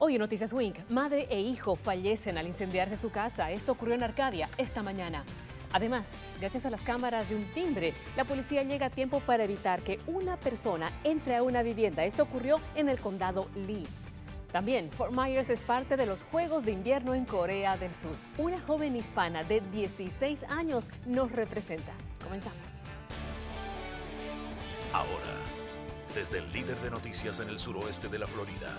Hoy en Noticias Wink, madre e hijo fallecen al incendiarse su casa. Esto ocurrió en Arcadia esta mañana. Además, gracias a las cámaras de un timbre, la policía llega a tiempo para evitar que una persona entre a una vivienda. Esto ocurrió en el condado Lee. También, Fort Myers es parte de los Juegos de Invierno en Corea del Sur. Una joven hispana de 16 años nos representa. Comenzamos. Ahora, desde el líder de noticias en el suroeste de la Florida,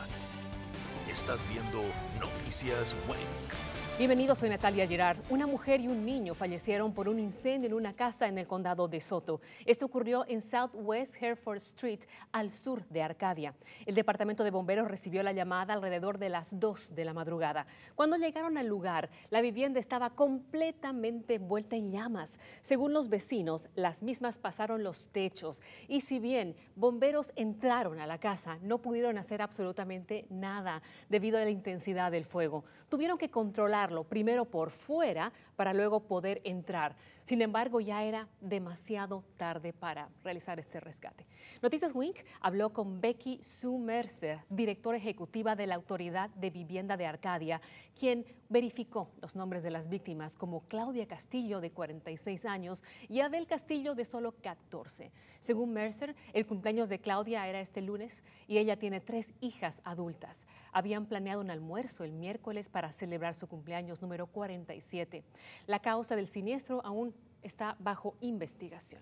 Estás viendo Noticias Wenk. Bienvenidos, soy Natalia Girard. Una mujer y un niño fallecieron por un incendio en una casa en el condado de Soto. Esto ocurrió en Southwest Hereford Street, al sur de Arcadia. El departamento de bomberos recibió la llamada alrededor de las 2 de la madrugada. Cuando llegaron al lugar, la vivienda estaba completamente envuelta en llamas. Según los vecinos, las mismas pasaron los techos. Y si bien bomberos entraron a la casa, no pudieron hacer absolutamente nada debido a la intensidad del fuego. Tuvieron que controlar primero por fuera para luego poder entrar. Sin embargo, ya era demasiado tarde para realizar este rescate. Noticias Wink habló con Becky Sue Mercer, directora ejecutiva de la Autoridad de Vivienda de Arcadia, quien verificó los nombres de las víctimas como Claudia Castillo, de 46 años, y Abel Castillo, de solo 14. Según Mercer, el cumpleaños de Claudia era este lunes y ella tiene tres hijas adultas. Habían planeado un almuerzo el miércoles para celebrar su cumpleaños número 47. La causa del siniestro aún está bajo investigación.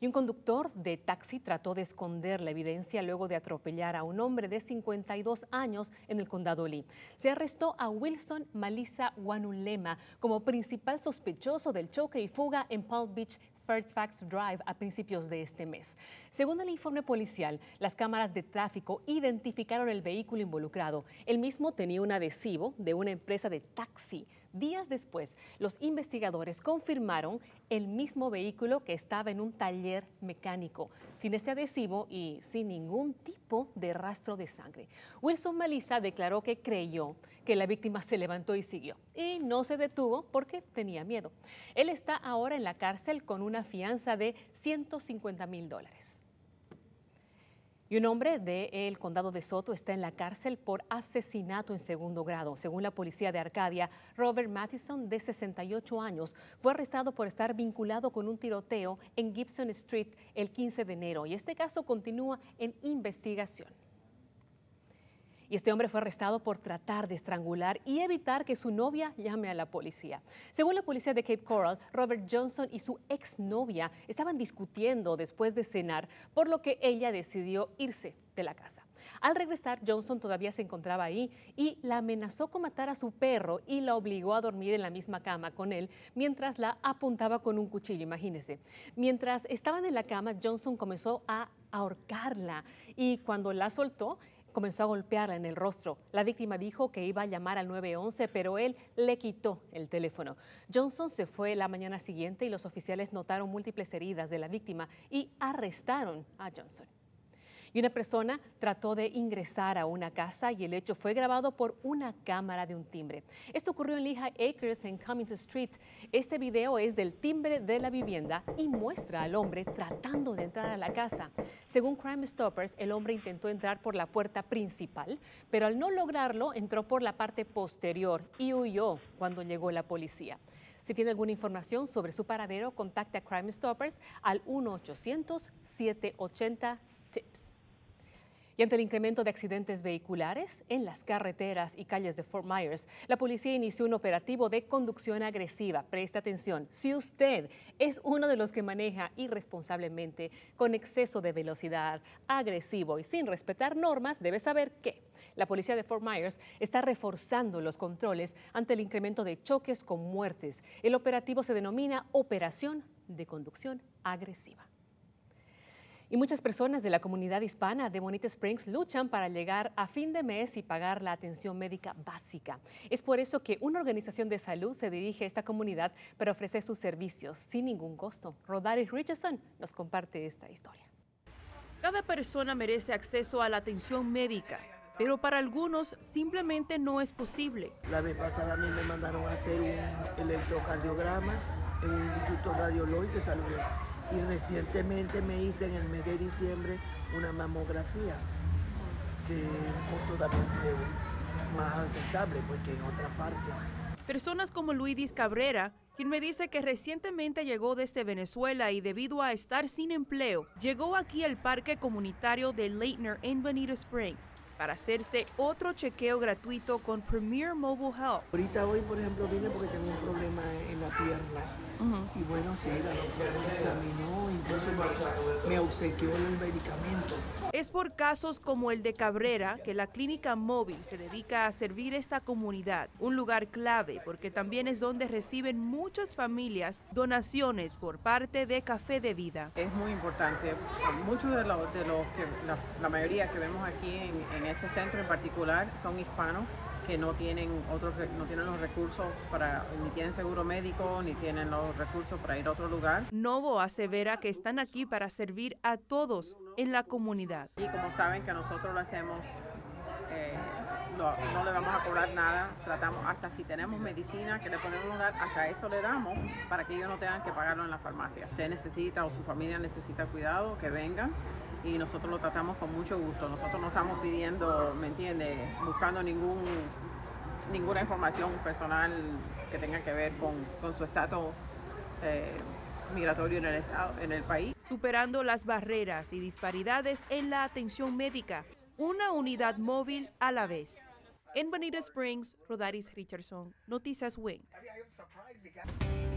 Y un conductor de taxi trató de esconder la evidencia luego de atropellar a un hombre de 52 años en el condado Lee. Se arrestó a Wilson Malisa Wanulema como principal sospechoso del choque y fuga en Palm Beach, Fairfax Drive a principios de este mes. Según el informe policial, las cámaras de tráfico identificaron el vehículo involucrado. El mismo tenía un adhesivo de una empresa de taxi Días después, los investigadores confirmaron el mismo vehículo que estaba en un taller mecánico, sin este adhesivo y sin ningún tipo de rastro de sangre. Wilson Malisa declaró que creyó que la víctima se levantó y siguió, y no se detuvo porque tenía miedo. Él está ahora en la cárcel con una fianza de 150 mil dólares. Y un hombre del condado de Soto está en la cárcel por asesinato en segundo grado. Según la policía de Arcadia, Robert Mathison, de 68 años, fue arrestado por estar vinculado con un tiroteo en Gibson Street el 15 de enero y este caso continúa en investigación y este hombre fue arrestado por tratar de estrangular y evitar que su novia llame a la policía. Según la policía de Cape Coral, Robert Johnson y su exnovia estaban discutiendo después de cenar, por lo que ella decidió irse de la casa. Al regresar, Johnson todavía se encontraba ahí y la amenazó con matar a su perro y la obligó a dormir en la misma cama con él mientras la apuntaba con un cuchillo, imagínese. Mientras estaban en la cama, Johnson comenzó a ahorcarla y cuando la soltó, comenzó a golpearla en el rostro. La víctima dijo que iba a llamar al 911, pero él le quitó el teléfono. Johnson se fue la mañana siguiente y los oficiales notaron múltiples heridas de la víctima y arrestaron a Johnson y una persona trató de ingresar a una casa y el hecho fue grabado por una cámara de un timbre. Esto ocurrió en Lehigh Acres en Cummings Street. Este video es del timbre de la vivienda y muestra al hombre tratando de entrar a la casa. Según Crime Stoppers, el hombre intentó entrar por la puerta principal, pero al no lograrlo entró por la parte posterior y huyó cuando llegó la policía. Si tiene alguna información sobre su paradero, contacte a Crime Stoppers al 1-800-780-TIPS. Y ante el incremento de accidentes vehiculares en las carreteras y calles de Fort Myers, la policía inició un operativo de conducción agresiva. Preste atención, si usted es uno de los que maneja irresponsablemente, con exceso de velocidad, agresivo y sin respetar normas, debe saber que la policía de Fort Myers está reforzando los controles ante el incremento de choques con muertes. El operativo se denomina Operación de Conducción Agresiva. Y muchas personas de la comunidad hispana de Bonita Springs luchan para llegar a fin de mes y pagar la atención médica básica. Es por eso que una organización de salud se dirige a esta comunidad para ofrecer sus servicios sin ningún costo. Rodaris Richardson nos comparte esta historia. Cada persona merece acceso a la atención médica, pero para algunos simplemente no es posible. La vez pasada a mí me mandaron a hacer un electrocardiograma en un instituto radiológico de salud y recientemente me hice en el mes de diciembre una mamografía que costo también fue más aceptable pues, que en otras partes. Personas como Luidis Cabrera, quien me dice que recientemente llegó desde Venezuela y debido a estar sin empleo, llegó aquí al parque comunitario de Leitner en Bonita Springs para hacerse otro chequeo gratuito con Premier Mobile Health. Ahorita hoy, por ejemplo, vine porque tengo un problema en la pierna y bueno, sí, la doctora me examinó, incluso me, me obsequió el medicamento. Es por casos como el de Cabrera que la clínica móvil se dedica a servir esta comunidad, un lugar clave porque también es donde reciben muchas familias donaciones por parte de Café de Vida. Es muy importante. Muchos de los, de los que, la, mayoría que vemos aquí en, en este centro en particular son hispanos que no tienen otros no tienen los recursos para ni tienen seguro médico ni tienen los recursos para ir a otro lugar. Novo asevera que están aquí para servir a todos en la comunidad. Y como saben que nosotros lo hacemos eh, no, le vamos a cobrar nada, tratamos hasta si tenemos medicina que le podemos dar, hasta eso le damos para que ellos no tengan que pagarlo en la farmacia. Usted necesita o su familia necesita cuidado, que vengan y nosotros lo tratamos con mucho gusto. Nosotros no estamos pidiendo, ¿me entiende?, buscando ningún, ninguna información personal que tenga que ver con, su estatus eh, migratorio en el, estado, en el país. Superando las barreras y disparidades en la atención médica, una unidad móvil a la vez. En Bonita Springs, Rodaris Richardson, Noticias Wing.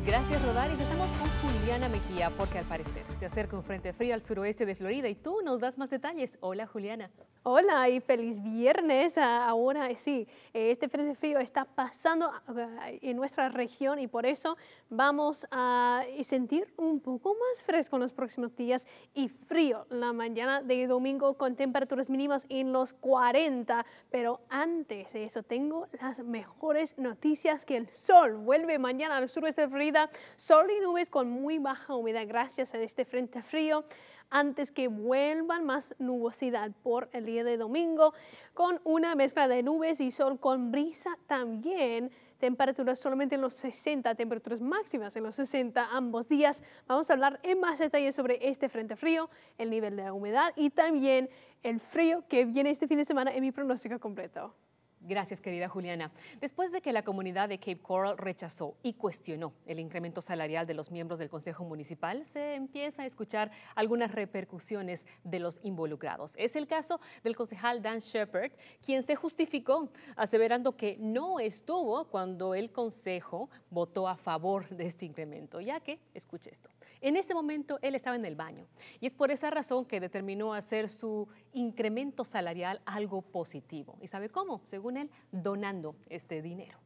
Gracias, Rodaris. Estamos con Juliana Mejía porque al parecer se acerca un frente frío al suroeste de Florida y tú nos das más detalles. Hola, Juliana. Hola y feliz viernes. Ah, ahora sí, este frente frío está pasando ah, en nuestra región y por eso vamos a sentir un poco más fresco en los próximos días y frío la mañana de domingo con temperaturas mínimas en los 40. Pero antes de eso tengo las mejores noticias que el sol vuelve mañana al suroeste de Florida. Sol y nubes con muy baja humedad gracias a este frente frío antes que vuelvan más nubosidad por el día de domingo, con una mezcla de nubes y sol con brisa también. Temperaturas solamente en los 60, temperaturas máximas en los 60 ambos días. Vamos a hablar en más detalle sobre este frente frío, el nivel de humedad y también el frío que viene este fin de semana en mi pronóstico completo. Gracias, querida Juliana. Después de que la comunidad de Cape Coral rechazó y cuestionó el incremento salarial de los miembros del Consejo Municipal, se empieza a escuchar algunas repercusiones de los involucrados. Es el caso del concejal Dan Shepard, quien se justificó aseverando que no estuvo cuando el Consejo votó a favor de este incremento, ya que, escuche esto, en ese momento él estaba en el baño y es por esa razón que determinó hacer su incremento salarial algo positivo. ¿Y sabe cómo? Según donando este dinero.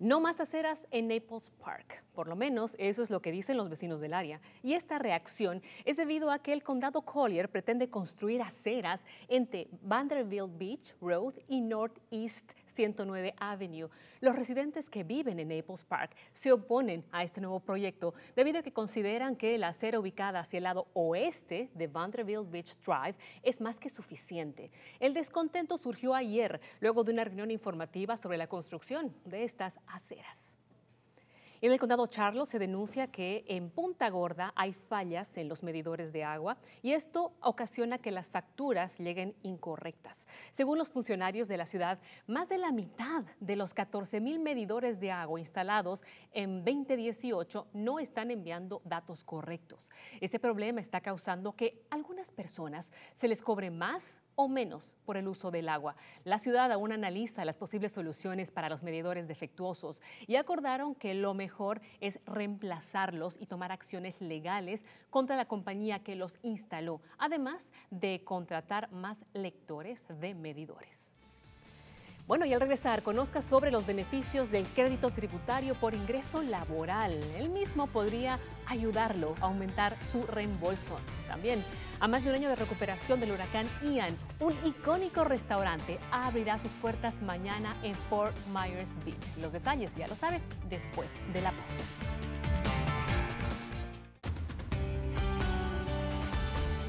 No más aceras en Naples Park. Por lo menos eso es lo que dicen los vecinos del área. Y esta reacción es debido a que el condado Collier pretende construir aceras entre Vanderbilt Beach Road y Northeast 109 Avenue. Los residentes que viven en Naples Park se oponen a este nuevo proyecto debido a que consideran que la acera ubicada hacia el lado oeste de Vanderbilt Beach Drive es más que suficiente. El descontento surgió ayer luego de una reunión informativa sobre la construcción de estas aceras. En el condado Charlo se denuncia que en Punta Gorda hay fallas en los medidores de agua y esto ocasiona que las facturas lleguen incorrectas. Según los funcionarios de la ciudad, más de la mitad de los 14 mil medidores de agua instalados en 2018 no están enviando datos correctos. Este problema está causando que algunas personas se les cobre más o menos por el uso del agua. La ciudad aún analiza las posibles soluciones para los medidores defectuosos y acordaron que lo mejor es reemplazarlos y tomar acciones legales contra la compañía que los instaló, además de contratar más lectores de medidores. Bueno, y al regresar, conozca sobre los beneficios del crédito tributario por ingreso laboral. Él mismo podría ayudarlo a aumentar su reembolso. También, a más de un año de recuperación del huracán Ian, un icónico restaurante abrirá sus puertas mañana en Fort Myers Beach. Los detalles ya lo sabe después de la pausa.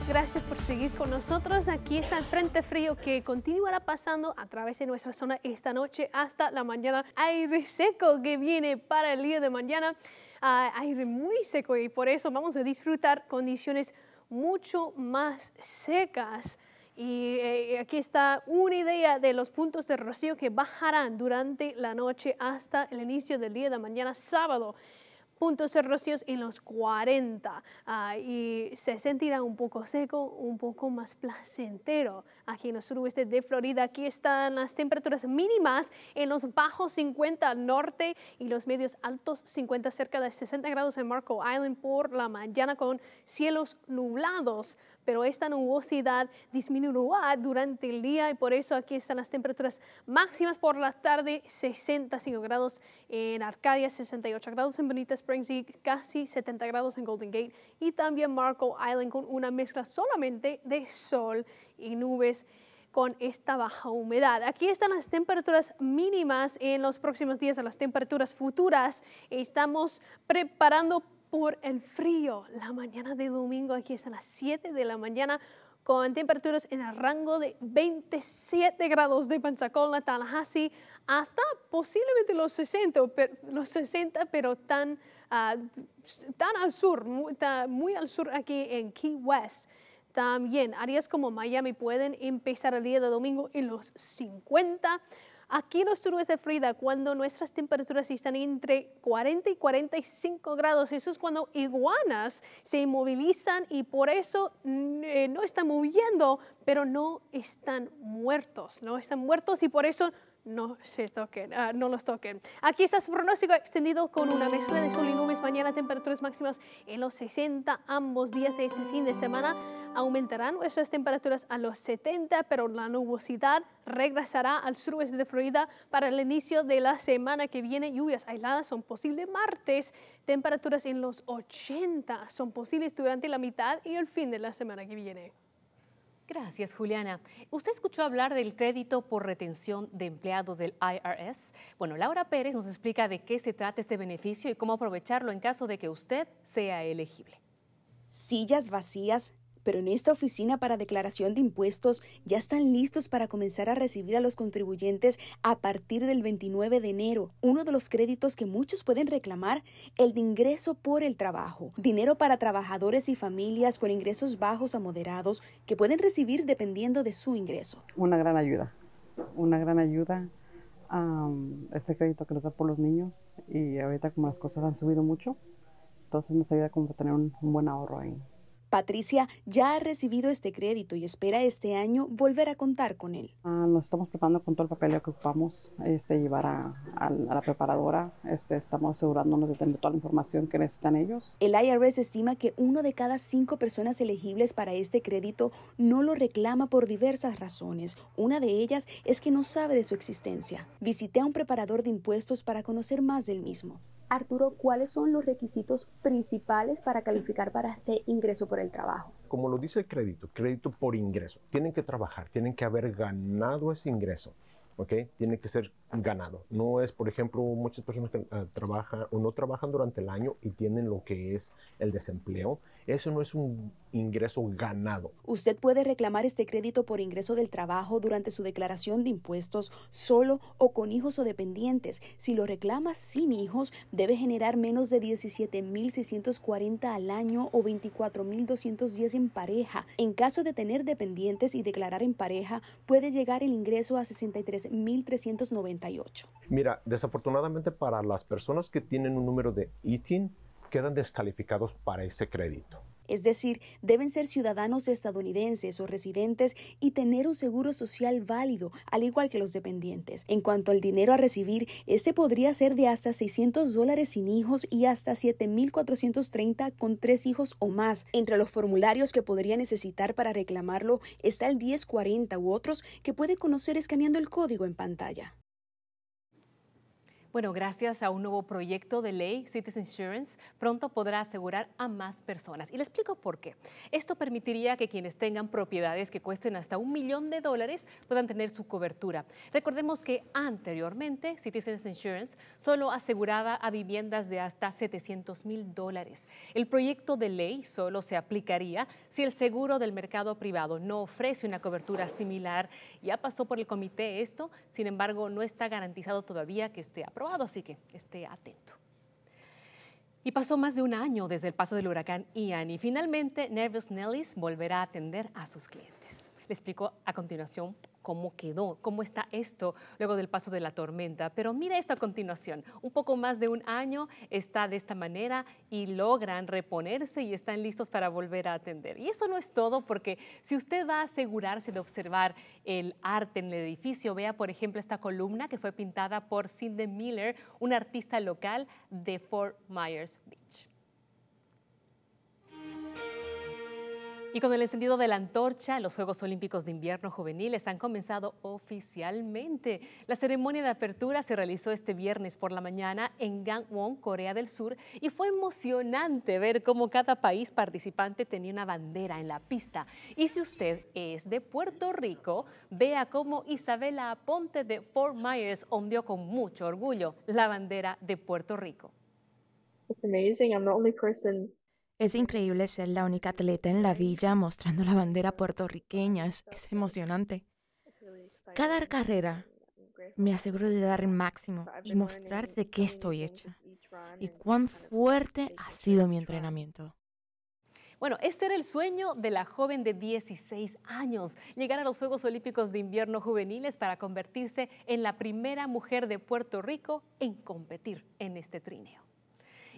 Gracias por seguir con nosotros. Aquí está el Frente Frío que continuará pasando a través de nuestra zona esta noche hasta la mañana. Aire seco que viene para el día de mañana. Ah, aire muy seco y por eso vamos a disfrutar condiciones mucho más secas Y eh, aquí está una idea de los puntos de rocío que bajarán durante la noche hasta el inicio del día de mañana sábado puntos de rocíos en los 40 ah, y se sentirá un poco seco, un poco más placentero aquí en el suroeste de Florida. Aquí están las temperaturas mínimas en los bajos 50 al norte y los medios altos 50 cerca de 60 grados en Marco Island por la mañana con cielos nublados pero esta nubosidad disminuirá durante el día y por eso aquí están las temperaturas máximas por la tarde, 65 grados en Arcadia, 68 grados en Bonita Springs y casi 70 grados en Golden Gate y también Marco Island con una mezcla solamente de sol y nubes con esta baja humedad. Aquí están las temperaturas mínimas en los próximos días, las temperaturas futuras. Estamos preparando por el frío. La mañana de domingo aquí es a las 7 de la mañana con temperaturas en el rango de 27 grados de Pensacola, Tallahassee, hasta posiblemente los 60, pero, los 60, pero tan, ah, tan al sur, muy, muy al sur aquí en Key West. También. Áreas como Miami pueden empezar el día de domingo en los 50 Aquí en los suroeste de Florida, cuando nuestras temperaturas están entre 40 y 45 grados, eso es cuando iguanas se inmovilizan y por eso eh, no están moviendo, pero no están muertos, no están muertos y por eso no se toquen, ah, no los toquen. Aquí está su pronóstico extendido con una mezcla de sol y nubes. Mañana temperaturas máximas en los 60 ambos días de este fin de semana. Aumentarán nuestras temperaturas a los 70, pero la nubosidad regresará al suroeste de Florida para el inicio de la semana que viene. Lluvias aisladas son posibles martes. Temperaturas en los 80 son posibles durante la mitad y el fin de la semana que viene. Gracias, Juliana. ¿Usted escuchó hablar del crédito por retención de empleados del IRS? Bueno, Laura Pérez nos explica de qué se trata este beneficio y cómo aprovecharlo en caso de que usted sea elegible. Sillas vacías, pero en esta oficina para declaración de impuestos ya están listos para comenzar a recibir a los contribuyentes a partir del 29 de enero. Uno de los créditos que muchos pueden reclamar, el de ingreso por el trabajo. Dinero para trabajadores y familias con ingresos bajos a moderados que pueden recibir dependiendo de su ingreso. Una gran ayuda, una gran ayuda. ese crédito que nos da por los niños y ahorita como las cosas han subido mucho, entonces nos ayuda como a tener un buen ahorro ahí. Patricia ya ha recibido este crédito y espera este año volver a contar con él. Ah, nos estamos preparando con todo el papel que ocupamos, este, llevar a, la preparadora. Este, estamos asegurándonos de tener toda la información que necesitan ellos. El IRS estima que uno de cada cinco personas elegibles para este crédito no lo reclama por diversas razones. Una de ellas es que no sabe de su existencia. Visité a un preparador de impuestos para conocer más del mismo. Arturo, ¿cuáles son los requisitos principales para calificar para este ingreso por el trabajo? Como lo dice el crédito, crédito por ingreso. Tienen que trabajar, tienen que haber ganado ese ingreso. ¿ok? Tiene que ser ganado. No es, por ejemplo, muchas personas que uh, trabajan o no trabajan durante el año y tienen lo que es el desempleo. Eso no es un ingreso ganado. Usted puede reclamar este crédito por ingreso del trabajo durante su declaración de impuestos solo o con hijos o dependientes. Si lo reclama sin hijos, debe generar menos de 17.640 al año o 24.210 en pareja. En caso de tener dependientes y declarar en pareja, puede llegar el ingreso a 63.398. Mira, desafortunadamente para las personas que tienen un número de ITIN, quedan descalificados para ese crédito. Es decir, deben ser ciudadanos estadounidenses o residentes y tener un seguro social válido, al igual que los dependientes. En cuanto al dinero a recibir, este podría ser de hasta 600 dólares sin hijos y hasta 7.430 con tres hijos o más. Entre los formularios que podría necesitar para reclamarlo está el 1040 u otros que puede conocer escaneando el código en pantalla. Bueno, gracias a un nuevo proyecto de ley, Citizen Insurance, pronto podrá asegurar a más personas. Y le explico por qué. Esto permitiría que quienes tengan propiedades que cuesten hasta un millón de dólares puedan tener su cobertura. Recordemos que anteriormente Citizen Insurance solo aseguraba a viviendas de hasta 700 mil dólares. El proyecto de ley solo se aplicaría si el seguro del mercado privado no ofrece una cobertura similar. Ya pasó por el comité esto, sin embargo, no está garantizado todavía que esté aprobado así que esté atento. Y pasó más de un año desde el paso del huracán Ian y finalmente Nervous Nellis volverá a atender a sus clientes. Le explico a continuación cómo quedó, cómo está esto luego del paso de la tormenta. Pero mira esto a continuación. Un poco más de un año está de esta manera y logran reponerse y están listos para volver a atender. Y eso no es todo porque si usted va a asegurarse de observar el arte en el edificio, vea por ejemplo esta columna que fue pintada por Cindy Miller, un artista local de Fort Myers Beach. Y con el encendido de la antorcha, los Juegos Olímpicos de Invierno Juveniles han comenzado oficialmente. La ceremonia de apertura se realizó este viernes por la mañana en Gangwon, Corea del Sur, y fue emocionante ver cómo cada país participante tenía una bandera en la pista. Y si usted es de Puerto Rico, vea cómo Isabela Aponte de Fort Myers ondeó con mucho orgullo la bandera de Puerto Rico. It's amazing. I'm the only person es increíble ser la única atleta en la villa mostrando la bandera puertorriqueña. Es, emocionante. Cada carrera me aseguro de dar el máximo y mostrar de qué estoy hecha y cuán fuerte ha sido mi entrenamiento. Bueno, este era el sueño de la joven de 16 años, llegar a los Juegos Olímpicos de Invierno Juveniles para convertirse en la primera mujer de Puerto Rico en competir en este trineo.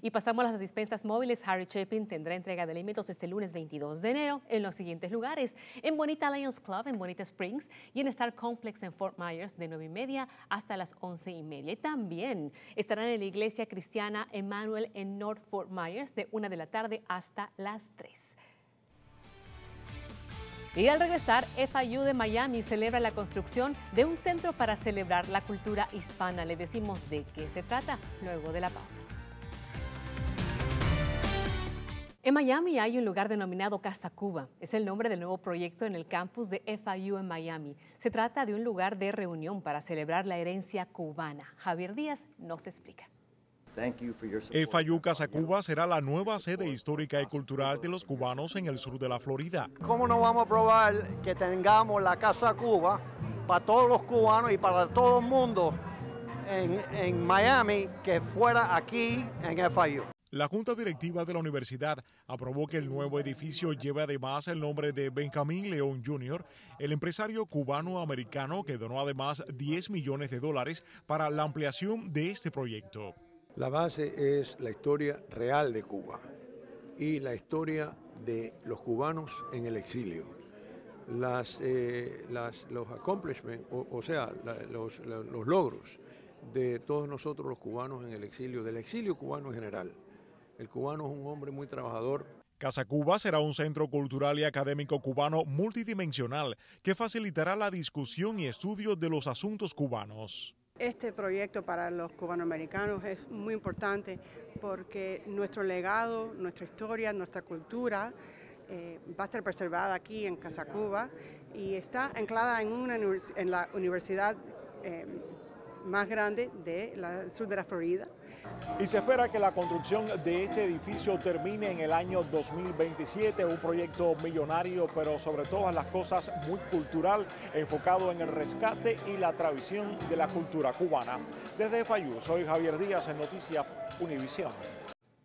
Y pasamos a las dispensas móviles. Harry Chapin tendrá entrega de alimentos este lunes 22 de enero en los siguientes lugares. En Bonita Lions Club en Bonita Springs y en Star Complex en Fort Myers de 9 y media hasta las 11 y media. Y también estarán en la iglesia cristiana Emmanuel en North Fort Myers de 1 de la tarde hasta las 3. Y al regresar, FIU de Miami celebra la construcción de un centro para celebrar la cultura hispana. Le decimos de qué se trata luego de la pausa. En Miami hay un lugar denominado Casa Cuba. Es el nombre del nuevo proyecto en el campus de FIU en Miami. Se trata de un lugar de reunión para celebrar la herencia cubana. Javier Díaz nos explica. FIU Casa Cuba será la nueva sede histórica y cultural de los cubanos en el sur de la Florida. ¿Cómo no vamos a probar que tengamos la Casa Cuba para todos los cubanos y para todo el mundo en, en Miami que fuera aquí en FIU? La Junta Directiva de la Universidad aprobó que el nuevo edificio lleve además el nombre de Benjamín León Jr., el empresario cubano-americano que donó además 10 millones de dólares para la ampliación de este proyecto. La base es la historia real de Cuba y la historia de los cubanos en el exilio. Eh, los accomplishments, o, sea, los logros de todos nosotros los cubanos en el exilio, del exilio cubano en general. El cubano es un hombre muy trabajador. Casa Cuba será un centro cultural y académico cubano multidimensional que facilitará la discusión y estudio de los asuntos cubanos. Este proyecto para los cubanoamericanos es muy importante porque nuestro legado, nuestra historia, nuestra cultura eh, va a estar preservada aquí en Casa Cuba y está anclada en, una, en la universidad eh, más grande del sur de la Florida y se espera que la construcción de este edificio termine en el año 2027, un proyecto millonario, pero sobre todas las cosas muy cultural, enfocado en el rescate y la tradición de la cultura cubana. Desde FAYU, soy Javier Díaz en Noticias Univisión.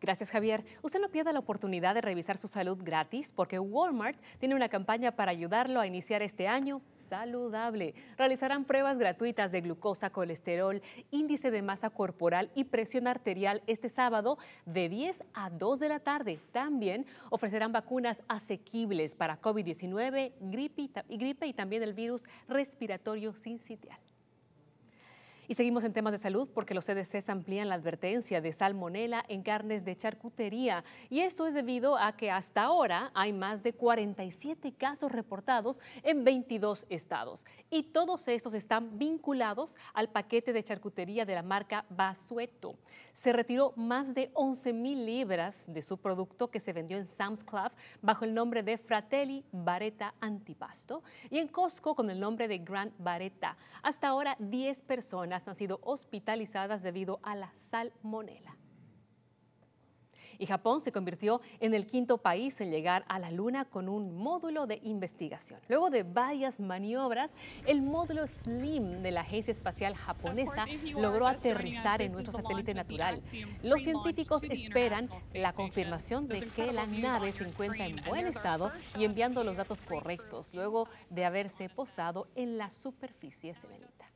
Gracias, Javier. Usted no pierda la oportunidad de revisar su salud gratis porque Walmart tiene una campaña para ayudarlo a iniciar este año saludable. Realizarán pruebas gratuitas de glucosa, colesterol, índice de masa corporal y presión arterial este sábado de 10 a 2 de la tarde. También ofrecerán vacunas asequibles para COVID-19, gripe, y también el virus respiratorio sincitial. Y seguimos en temas de salud porque los CDCs amplían la advertencia de salmonela en carnes de charcutería. Y esto es debido a que hasta ahora hay más de 47 casos reportados en 22 estados. Y todos estos están vinculados al paquete de charcutería de la marca Basueto. Se retiró más de 11 mil libras de su producto que se vendió en Sam's Club bajo el nombre de Fratelli Baretta Antipasto y en Costco con el nombre de Grand Baretta. Hasta ahora 10 personas han sido hospitalizadas debido a la salmonela. Y Japón se convirtió en el quinto país en llegar a la Luna con un módulo de investigación. Luego de varias maniobras, el módulo SLIM de la Agencia Espacial Japonesa logró aterrizar en nuestro satélite natural. Los científicos esperan la confirmación de que la nave se encuentra en buen estado y enviando los datos correctos luego de haberse posado en la superficie selenita.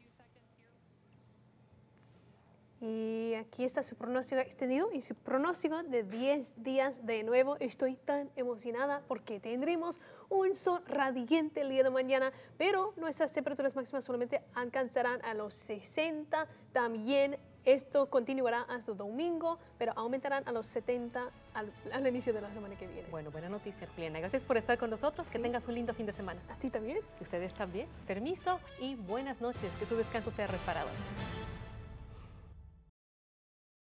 Y aquí está su pronóstico extendido y su pronóstico de 10 días de nuevo. Estoy tan emocionada porque tendremos un sol radiante el día de mañana, pero nuestras temperaturas máximas solamente alcanzarán a los 60. También esto continuará hasta domingo, pero aumentarán a los 70 al, inicio de la semana que viene. Bueno, buena noticia, Plena. Gracias por estar con nosotros. Que tengas un lindo fin de semana. A ti también. Ustedes también. Permiso y buenas noches. Que su descanso sea reparador.